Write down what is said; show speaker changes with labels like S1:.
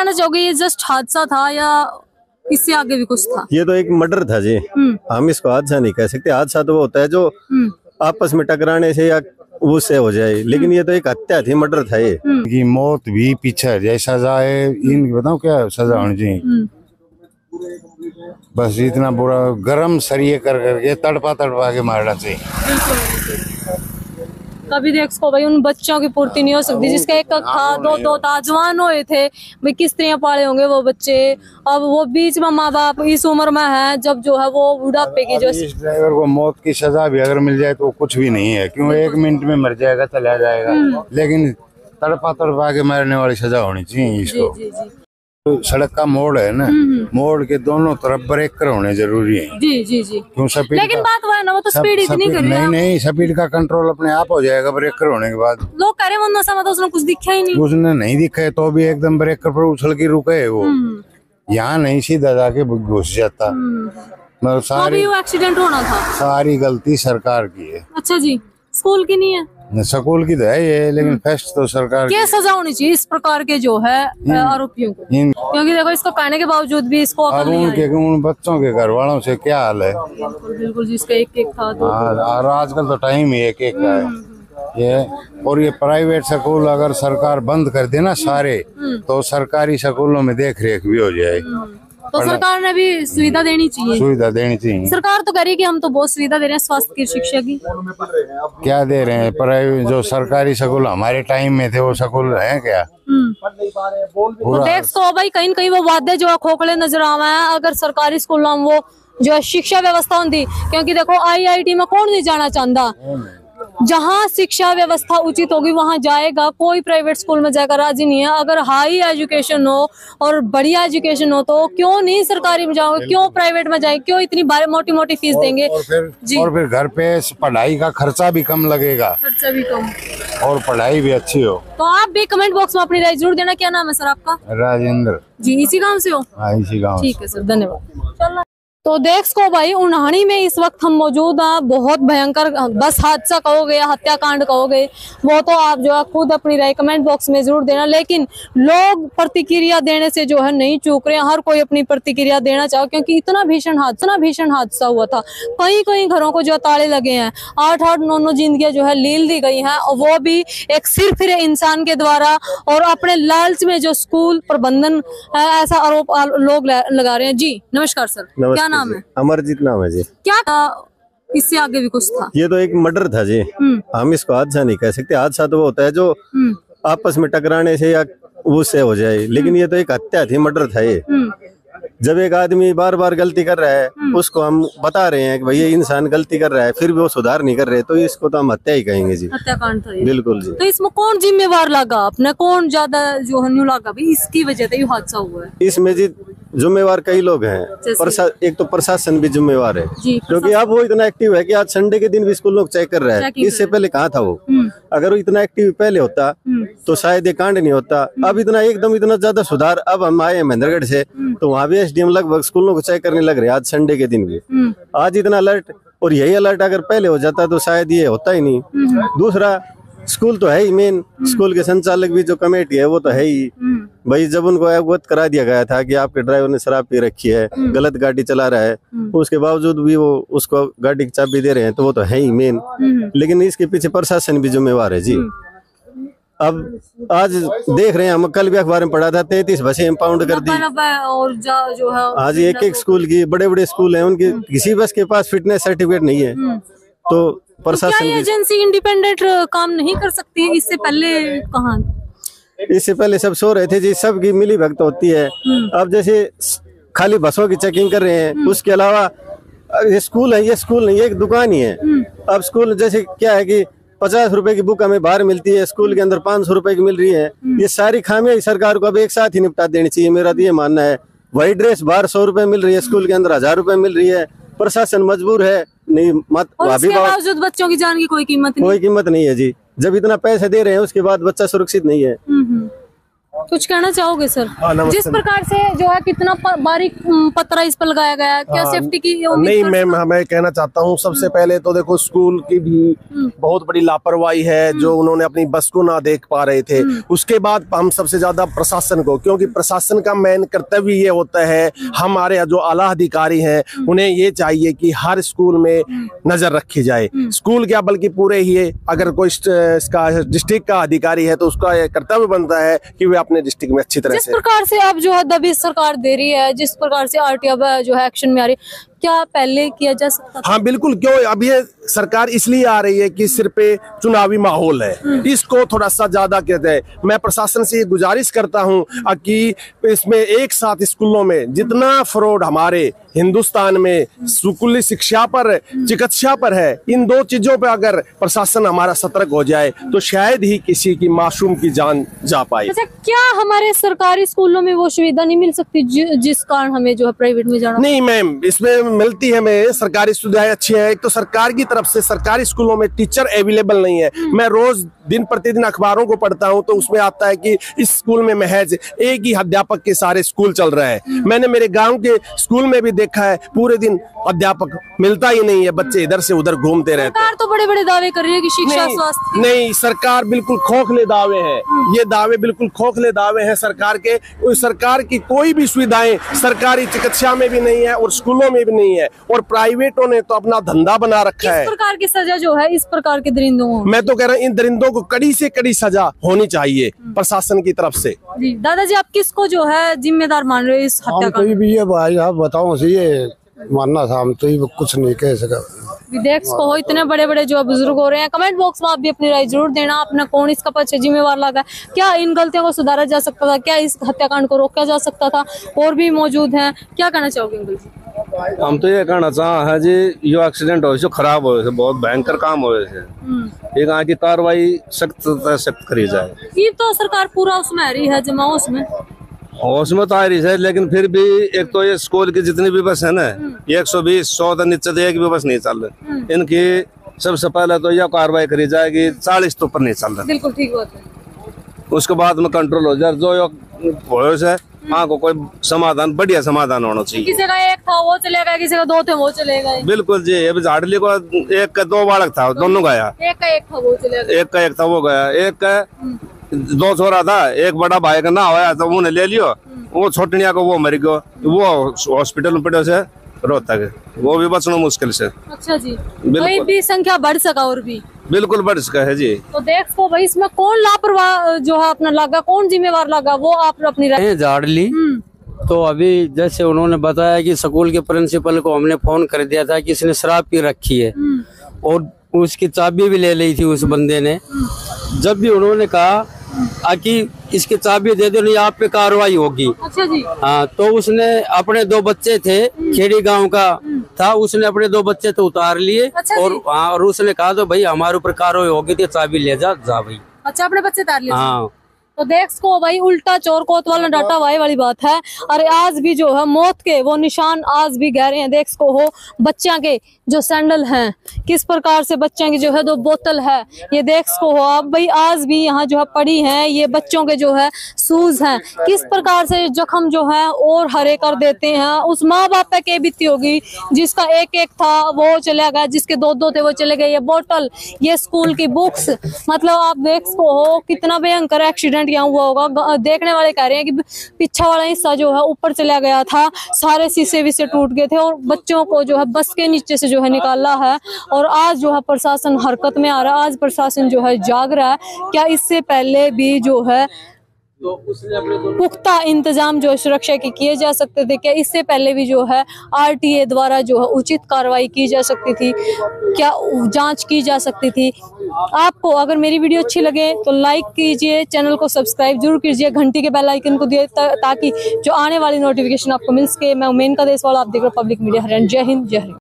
S1: कहना चाहोगे ये जस्ट हादसा था या इससे आगे भी कुछ था?
S2: ये तो एक मर्डर था जी।
S1: हम्म।
S2: हम इसको हादसा नहीं कह सकते। हादसा तो वो होता है जो
S1: हम्म।
S2: आपस में टकराने से या उससे हो जाए। लेकिन ये तो एक हत्या थी मर्डर था ये।
S3: की मौत भी पीछे है जैसे सजा है इनकी बताओ क्या सजा होनी चाहिए?
S1: हम्म।
S3: बस इतना बुरा गरम सरिये कर करके तड़पा तड़पा के मारना चाहिए।
S1: कभी देख सको भाई उन बच्चों की पूर्ति नहीं हो सकती जिसका एक एक था दो दो था जवान हुए थे भाई किस तरह पाले होंगे वो बच्चे? अब वो बीच में माँ बाप इस उम्र में है जब जो है वो बुढ़ापे की जो
S3: इस ड्राइवर को मौत की सजा भी अगर मिल जाए तो कुछ भी नहीं है क्यों? एक मिनट में मर जाएगा चला जाएगा। लेकिन तड़पा तड़पा के मारने वाली सजा होनी चाहिए इसको।
S1: जी जी।
S3: तो सड़क का मोड़ है ना? मोड़ के दोनों तरफ़ ब्रेकर होने ज़रूरी है।
S1: जी जी जी।
S3: क्यों स्पीड
S1: लेकिन बात वो है ना वो तो स्पीड इतनी कर
S3: नहीं नहीं स्पीड का कंट्रोल अपने आप हो जाएगा ब्रेकर होने के बाद।
S1: लोग कह रहे हैं नशा तो उसने कुछ दिखा ही नहीं।
S3: उसने नहीं दिखा है तो भी एकदम ब्रेकर पर उछल के रुके है वो।
S1: हम्म,
S3: यहाँ नहीं सीधा जाके घुस जाता।
S1: हम्म।
S3: मतलब
S1: तो
S3: सारी
S1: एक्सीडेंट होना था।
S3: सारी गलती सरकार की है।
S1: अच्छा जी स्कूल की नहीं है?
S3: स्कूल की तो है ये लेकिन फेस्ट तो सरकार
S1: क्या सजा होनी चाहिए इस प्रकार के जो है आरोपियों को? क्योंकि देखो इसको कहने के बावजूद भी इसको
S3: अब उनके उन बच्चों के घर वालों से क्या हाल है?
S1: बिल्कुल बिल्कुल जिसका एक एक था
S3: हाँ, और आजकल तो टाइम ही एक एक का है। ये और ये प्राइवेट स्कूल अगर सरकार बंद कर दे ना सारे तो सरकारी स्कूलों में देख रेख भी हो जाए।
S1: तो सरकार ने भी सुविधा देनी चाहिए।
S3: सुविधा देनी चाहिए।
S1: सरकार तो करी कि हम तो बहुत सुविधा दे रहे हैं स्वास्थ्य की शिक्षा की
S3: क्या दे रहे हैं? प्राइवेट जो सरकारी स्कूल हमारे टाइम में थे वो स्कूल है क्या?
S1: हम्म। तो देख तो भाई कहीं कहीं वो वादे जो है खोखले नज़र आवे हैं। अगर सरकारी स्कूलों में वो जो है शिक्षा व्यवस्था होती क्योंकि देखो आईआईटी में कौन नहीं जाना चाहता। जहाँ शिक्षा व्यवस्था उचित होगी वहाँ जाएगा कोई प्राइवेट स्कूल में जाकर राज़ी नहीं है। अगर हाई एजुकेशन हो और बढ़िया एजुकेशन हो तो क्यों नहीं सरकारी में जाओगे? क्यों प्राइवेट में जाए क्यों इतनी मोटी मोटी फ़ीस देंगे?
S3: और फिर
S1: जी।
S3: और फिर घर पे पढ़ाई का खर्चा भी कम लगेगा।
S1: खर्चा भी कम।
S3: और पढ़ाई भी अच्छी हो।
S1: तो आप भी कमेंट बॉक्स में अपनी राय ज़रूर देना। क्या नाम है सर आपका?
S3: राजेंद्र।
S1: जी इसी गाँव से हो?
S3: हाँ इसी गाँव
S1: ठीक है सर धन्यवाद। तो देख सको भाई, उन्हानी में इस वक्त हम मौजूद हैं। बहुत भयंकर बस हादसा कहोगे या हत्याकांड कहोगे, वो तो आप जो है खुद अपनी राय कमेंट बॉक्स में ज़रूर देना। लेकिन लोग प्रतिक्रिया देने से जो है नहीं चूक रहे हर कोई अपनी प्रतिक्रिया देना चाहो, क्योंकि इतना भीषण हादसा भीषण हादसा हुआ था। कई कई घरों को जो ताले लगे हैं आठ आठ नौ नौ जिंदगियाँ जो है लील दी गई है, और वो भी एक सिर फिरे इंसान के द्वारा, और अपने लालच में जो स्कूल प्रबंधन ऐसा आरोप लोग लगा रहे हैं। जी, नमस्कार, सर। क्या नाम। है?
S2: अमरजीत नाम है जी।
S1: क्या था? इससे आगे भी कुछ था?
S2: ये तो एक मर्डर था जी।
S1: हम्म।
S2: हम इसको हादसा नहीं कह सकते। हादसा तो वो होता है जो
S1: हम्म।
S2: आपस में टकराने से या उससे हो जाए। लेकिन ये तो एक हत्या थी मर्डर था ये।
S1: हम्म।
S2: जब एक आदमी बार बार गलती कर रहा है उसको हम बता रहे हैं कि भाई ये इंसान गलती कर रहा है फिर भी वो सुधार नहीं कर रहे तो इसको तो हम हत्या ही कहेंगे जी।
S1: हत्याकांड था ये।
S2: बिल्कुल जी।
S1: तो इसमें कौन जिम्मेवार लगा? अपने कौन ज़्यादा जो है लगा? इसकी वजह से हादसा हुआ है।
S2: इसमें जी जुम्मेवार कई लोग हैं। प्रशा एक तो प्रशासन भी जुम्मेवार है। क्योंकि अब वो इतना एक्टिव है कि आज संडे के दिन भी स्कूल लोग चेक कर रहा है। इससे पहले कहाँ था वो?
S1: हम्म।
S2: अगर वो इतना एक्टिव पहले होता
S1: हम्म।
S2: तो शायद ये कांड नहीं होता। अब इतना एकदम इतना ज़्यादा सुधार अब हम आए महेंद्रगढ़ से तो वहाँ भी एसडीएम लगभग स्कूलों को चेक करने लग रहे हैं आज संडे के दिन भी।
S1: हम्म।
S2: आज इतना अलर्ट और यही अलर्ट अगर पहले हो जाता तो शायद ये होता ही नहीं।
S1: हम्म।
S2: दूसरा स्कूल तो है ही मेन स्कूल के संचालक भी जो कमेटी है वो तो है ही.
S1: हम्म.
S2: भाई जब उनको अवगत करा दिया गया था कि आपके ड्राइवर ने शराब पी रखी है गलत गाड़ी चला रहा है उसके बावजूद भी वो उसको गाड़ी की चाबी दे रहे हैं तो वो तो है ही मेन
S1: हम्म.
S2: लेकिन इसके पीछे प्रशासन भी जिम्मेवार है जी. अब आज देख रहे हैं हम कल भी अखबार में पढ़ा था तैतीस बसें इम्पाउंड कर दी.
S1: और जा है
S2: आज एक एक स्कूल की बड़े बड़े स्कूल हैं उनकी किसी बस के पास फिटनेस सर्टिफिकेट नहीं है। तो प्रशासन
S1: ये
S2: भी
S1: एजेंसी इंडिपेंडेंट काम नहीं कर सकती? है इससे पहले कहा?
S2: इससे पहले सब सो रहे थे जी सबकी मिली भक्त होती है। अब जैसे खाली बसों की चेकिंग कर रहे हैं उसके अलावा ये स्कूल है ये स्कूल नहीं ये एक दुकान ही है। अब स्कूल जैसे क्या है कि पचास रुपए की बुक हमें बाहर मिलती है स्कूल के अंदर पाँच सौ रुपए की मिल रही है। ये सारी खामियाँ सरकार को अब एक साथ ही निपटा देनी चाहिए मेरा तो ये मानना है। वही ड्रेस बाहर सौ रुपए मिल रही है स्कूल के अंदर हज़ार रुपए मिल रही है। प्रशासन मजबूर है नहीं मत अभी
S1: बावजूद बच्चों की जान की कोई कीमत नहीं।
S2: कोई कीमत नहीं है जी। जब इतना पैसे दे रहे हैं उसके बाद बच्चा सुरक्षित नहीं है।
S1: हम्म, हम्म। कुछ कहना चाहोगे सर?
S4: हाँ,
S1: जिस प्रकार से जो है कितना बारीक पतरा इस पर लगाया गया है क्या
S4: हाँ,
S1: सेफ्टी की उम्मीद
S4: नहीं मैम मैं कहना चाहता हूँ सबसे पहले तो देखो स्कूल की भी बहुत बड़ी लापरवाही है जो उन्होंने अपनी बस को ना देख पा रहे थे। उसके बाद हम सबसे ज़्यादा प्रशासन को क्योंकि प्रशासन का मेन कर्तव्य ये होता है हमारे जो आला अधिकारी हैं उन्हें ये चाहिए कि हर स्कूल में नज़र रखी जाए। स्कूल क्या बल्कि पूरे ही अगर कोई इसका डिस्ट्रिक्ट का अधिकारी है तो उसका कर्तव्य बनता है कि वे अपने डिस्ट्रिक्ट में अच्छी तरह
S1: जिस
S4: से।
S1: प्रकार से अब जो है दबी सरकार दे रही है जिस प्रकार से अब जो है एक्शन में आ रही है क्या पहले किया जा सकता
S4: हाँ बिल्कुल क्यों? अब ये सरकार इसलिए आ रही है कि सिर पे चुनावी माहौल है। इसको थोड़ा सा ज़्यादा कहते हैं। मैं प्रशासन से ये गुजारिश करता हूँ कि इसमें एक साथ स्कूलों में जितना फ्रॉड हमारे हिंदुस्तान में स्कूली शिक्षा पर चिकित्सा पर है इन दो चीज़ों पर अगर प्रशासन हमारा सतर्क हो जाए तो शायद ही किसी की मासूम की जान जा पाए।
S1: अच्छा क्या हमारे सरकारी स्कूलों में वो सुविधा नहीं मिल सकती जि, जिस कारण हमें जो है प्राइवेट में जाना
S4: नहीं मैम इसमें मिलती है हमें सरकारी सुविधाएँ अच्छी है। एक तो सरकार की तरफ़ से सरकारी स्कूलों में टीचर अवेलेबल नहीं है। मैं रोज दिन प्रतिदिन अखबारों को पढ़ता हूँ तो उसमें आता है कि इस स्कूल में महज एक ही अध्यापक के सारे स्कूल चल रहे हैं। मैंने मेरे गाँव के स्कूल में भी देखा है पूरे दिन अध्यापक मिलता ही नहीं है बच्चे इधर से उधर घूमते रहते हैं।
S1: सरकार तो बड़े बड़े दावे कर रही है कि शिक्षा
S4: नहीं,
S1: स्वास्थ्य
S4: नहीं सरकार बिल्कुल खोखले दावे हैं। ये दावे बिल्कुल खोखले दावे हैं सरकार के। सरकार की कोई भी सुविधाएँ सरकारी चिकित्सा में भी नहीं है और स्कूलों में भी नहीं है। और प्राइवेटों ने तो अपना धंधा बना रखा
S1: इस
S4: है
S1: प्रकार की सजा जो है इस प्रकार के दरिंदों
S4: मैं तो कह रहा हूँ इन दरिंदों को कड़ी से कड़ी सजा होनी चाहिए प्रशासन की तरफ़ से।
S1: जी दादाजी आप किसको जो है जिम्मेदार मान रहे हो इस
S5: हत्या तो
S1: हत्याकांड
S5: भी ये भाई आप बताओ ये मानना था हम तो ये कुछ नहीं कह सका।
S1: विधेयक को हो इतने बड़े बड़े जो बुज़ुर्ग हो रहे हैं कमेंट बॉक्स में आप भी अपनी राय ज़रूर देना अपना कौन इसका पक्ष जिम्मेवार लगा क्या इन गलतियों को सुधारा जा सकता था? क्या इस हत्याकांड को रोका जा सकता था? और भी मौजूद हैं क्या कहना चाहोगे अंकल जी
S6: हम तो ये कहना चाह है जी यो एक्सीडेंट हो खराब हो बहुत भयंकर काम हो एक यहाँ की कार्रवाई सख्त सख्त करी जाए
S1: ये तो सरकार पूरा उसमें आ रही है जमाओ उसमें?
S6: होश में तो आ रही है लेकिन फिर भी एक तो ये स्कूल की जितनी भी बस है ना एक सौ बीस सौ नीचे तो एक भी बस नहीं चल रही। इनकी सबसे पहले तो यह कार्रवाई करी जाएगी चालीस तो ऊपर नहीं चल रहा।
S1: बिल्कुल ठीक बात है।
S6: उसके बाद में कंट्रोल हो जाए जो यो है वहाँ को कोई समाधान बढ़िया समाधान होना चाहिए।
S1: किसी का एक था वो चलेगा किसी का दो थे वो चले गए।
S6: बिल्कुल जी अभी झाड़ली को एक का दो बालक था दोनों गया।
S1: एक का एक था वो चले गए।
S6: एक का एक था वो गया। एक का दो छोरा था एक बड़ा भाई का ना होया तो उन्हें ले लियो। वो छोटनिया को वो मर गयो। वो हॉस्पिटल में पड़े से रोहतक। वो भी बचना मुश्किल से।
S1: अच्छा जी। भी संख्या बढ़ सका और भी।
S6: बिल्कुल बढ़ सका है जी।
S1: तो देख भाई इसमें कौन लापरवाह जो है अपना लगा कौन जिम्मेवार लगा वो आप अपनी
S7: झाड़ ली तो अभी जैसे उन्होंने बताया कि स्कूल के प्रिंसिपल को हमने फ़ोन कर दिया था कि इसने शराब पी रखी है। और उसकी चाबी भी ले ली थी उस बंदे ने। जब भी उन्होंने कहा कि इसकी चाबी दे दो नहीं आप पे कार्रवाई होगी।
S1: अच्छा जी।
S7: हाँ तो उसने अपने दो बच्चे थे खेड़ी गाँव का था उसने अपने दो बच्चे तो उतार लिए
S1: अच्छा
S7: और। हाँ और उसने कहा तो भाई हमारे ऊपर कार्रवाई होगी तो चाबी ले जा जा भाई।
S1: अच्छा अपने बच्चे उतार लिए
S7: हाँ।
S1: तो देख को भाई उल्टा चोर कोतवाल ने डाटा भाई वाली बात है। और आज भी जो है, मौत के वो निशान आज भी गहरे हैं। देख को हो बच्चा के जो सैंडल हैं, किस प्रकार से बच्चों की जो है, दो बोतल है। ये देख को हो अब भाई आज भी यहाँ जो है, पड़ी है, ये बच्चों के जो है सूज हैं। किस प्रकार से जख्म जो है, और हरे कर देते हैं। उस माँ बाप पे के बीती होगी, जिसका एक एक था, वो चला गया, जिसके दो दो थे, वो चले गए। ये बोतल, ये स्कूल की बुक्स मतलब आप देख सको हो, कितना भयंकर एक्सीडेंट यहाँ हुआ होगा। देखने वाले कह रहे हैं कि पीछा वाला हिस्सा जो है ऊपर चला गया था। सारे शीशे विशे टूट गए थे और बच्चों को जो है बस के नीचे से जो है निकाला है। और आज जो है प्रशासन हरकत में आ रहा है। आज प्रशासन जो है जाग रहा है। क्या इससे पहले भी जो है पुख्ता इंतज़ाम जो सुरक्षा के किए जा सकते थे, क्या इससे पहले भी जो है आरटीए द्वारा जो है उचित कार्रवाई की जा सकती थी? क्या जाँच की जा सकती थी? आपको अगर मेरी वीडियो अच्छी लगे तो लाइक कीजिए, चैनल को सब्सक्राइब ज़रूर कीजिए, घंटी के बेल आइकन को दिए ता- ताकि जो आने वाली नोटिफिकेशन आपको मिल सके। मैं उमेन का देश वाला आप देख रहे हो पब्लिक मीडिया हरियाणा। जय हिंद, जय हरियाणा।